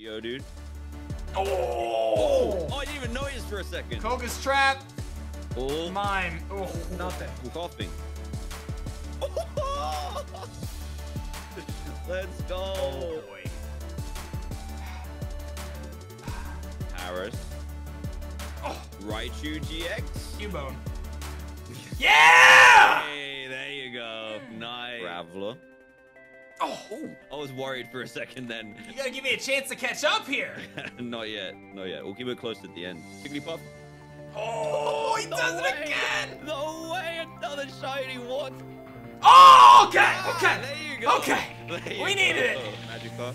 Yo, dude. Oh! Oh, I didn't even notice for a second. Koga's trap. Oh, Mine. Oh, nothing. I'm coughing. Let's go. Oh, boy. Paras. Oh, Raichu GX. Cubone. Yeah! Hey, there you go. Hmm. Nice. Graveler. Oh, I was worried for a second then. you gotta give me a chance to catch up here. not yet. Not yet. We'll keep it close at the end. Jigglypuff. Oh, he No does it again. No way. Another shiny one. Oh, okay, Ah, okay. There you go. Okay. We needed it. go. Magikarp.